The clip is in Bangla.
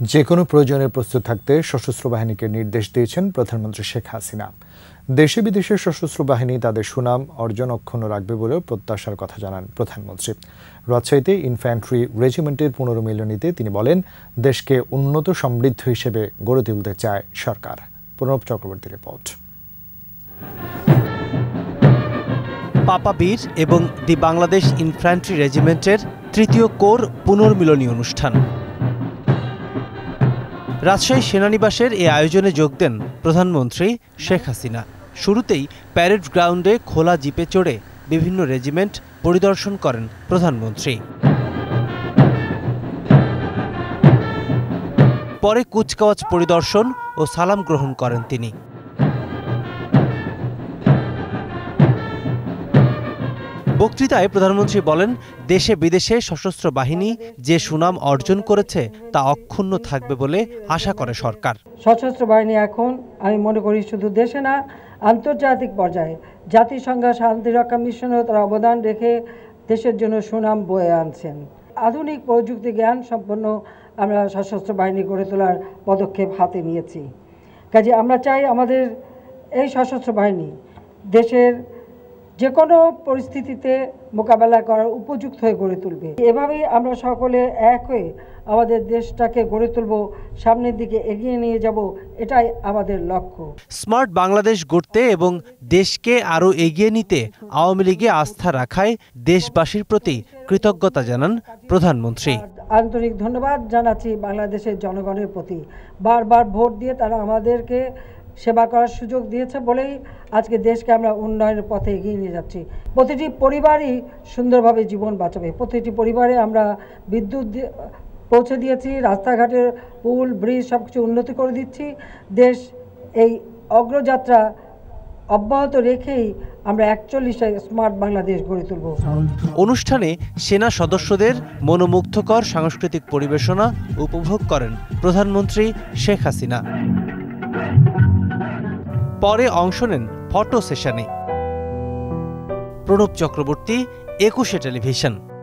যে কোনো প্রয়োজনে প্রস্তুত থাকতে সশস্ত্র বাহিনীকে নির্দেশ দিয়েছেন প্রধানমন্ত্রী শেখ হাসিনা। দেশে বিদেশে সশস্ত্র বাহিনী তাদের সুনাম অর্জন অক্ষুণ্ণ রাখবে বলেও প্রত্যাশার কথা জানান প্রধানমন্ত্রী। রাজশাহীতে ইনফ্যান্ট্রি রেজিমেন্টের পুনর্মিলনীতে তিনি বলেন, দেশকে উন্নত সমৃদ্ধ হিসেবে গড়ে তুলতে চায় সরকার। প্রণব চক্রবর্তী রিপোর্ট। পাপাবীর এবং দি বাংলাদেশ ইনফ্যান্ট্রি রেজিমেন্টের তৃতীয় কোর পুনর্মিলনী অনুষ্ঠান। রাজশাহী সেনানিবাসের এই আয়োজনে যোগ দেন প্রধানমন্ত্রী শেখ হাসিনা। শুরুতেই প্যারেড গ্রাউন্ডে খোলা জিপে চড়ে বিভিন্ন রেজিমেন্ট পরিদর্শন করেন প্রধানমন্ত্রী। পরে কুচকাওয়াজ পরিদর্শন ও সালাম গ্রহণ করেন তিনি। বক্তৃতায় প্রধানমন্ত্রী বলেন, দেশে বিদেশে সশস্ত্র বাহিনী যে সুনাম অর্জন করেছে তা অক্ষুণ্ণ থাকবে বলে আশা করে সরকার। সশস্ত্র বাহিনী এখন, আমি মনে করি, শুধু দেশে না, আন্তর্জাতিক পর্যায়ে জাতিসংঘ শান্তিরক্ষা মিশনেও তারা অবদান রেখে দেশের জন্য সুনাম বয়ে আনছেন। আধুনিক প্রযুক্তি জ্ঞান সম্পন্ন আমরা সশস্ত্র বাহিনী গড়ে তোলার পদক্ষেপ হাতে নিয়েছি। কাজে আমরা চাই আমাদের এই সশস্ত্র বাহিনী দেশের যে কোনো পরিস্থিতিতে মোকাবেলা করার উপযুক্ত হয়ে গড়ে তুলবে। এভাবেই আমরা সকলে এক হয়ে আমাদের দেশটাকে গড়ে তুলব সামনের দিকে এগিয়ে নিয়ে যাব এটাই আমাদের লক্ষ্য। স্মার্ট বাংলাদেশ গড়তে এবং দেশকে আরও এগিয়ে নিতে আওয়ামী লীগে আস্থা রাখায় দেশবাসীর প্রতি কৃতজ্ঞতা জানান প্রধানমন্ত্রী। আন্তরিক ধন্যবাদ জানাচ্ছি বাংলাদেশের জনগণের প্রতি। বারবার ভোট দিয়ে তারা আমাদেরকে সেবা করার সুযোগ দিয়েছে বলেই আজকে দেশকে আমরা উন্নয়নের পথে এগিয়ে নিয়ে যাচ্ছি। প্রতিটি পরিবারই সুন্দরভাবে জীবন বাঁচাবে। প্রতিটি পরিবারে আমরা বিদ্যুৎ পৌঁছে দিয়েছি, রাস্তাঘাটের পুল, ব্রিজ সব কিছু উন্নতি করে দিচ্ছি। দেশ এই অগ্রযাত্রা অব্যাহত রেখেই আমরা একচল্লিশে স্মার্ট বাংলাদেশ গড়ে তুলব। অনুষ্ঠানে সেনা সদস্যদের মনোমুগ্ধকর সাংস্কৃতিক পরিবেশনা উপভোগ করেন প্রধানমন্ত্রী শেখ হাসিনা। পরে অংশ নেন ফটো সেশনে। প্রণব চক্রবর্তী একুশে টেলিভিশন।